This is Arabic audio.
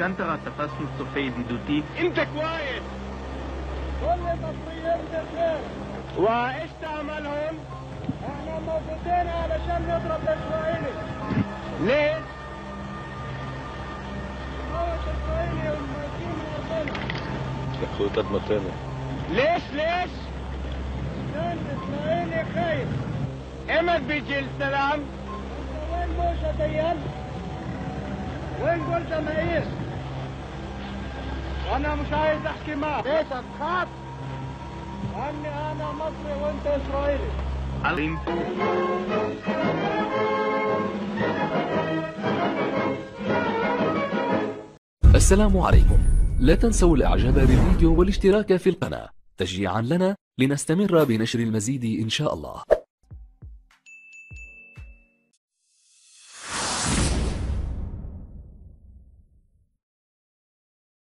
الكنترة التخصص سفيدي انت كويس كل تصوير تسليم وايش تعملهم؟ إحنا موجودين علشان نضرب الاسرائيلي ليه؟ خطط مكانه ليش ليش؟ لأن اسرائيلي خايف إيمت بيجي السلام؟ أنت وين موسى ديان؟ وين قلت مقيس؟ أنا مش عايز أحكي معك. بيتك اتخاف عني أنا مصري وأنت إسرائيلي. عليم السلام عليكم. لا تنسوا الإعجاب بالفيديو والاشتراك في القناة. تشجيعا لنا لنستمر بنشر المزيد إن شاء الله.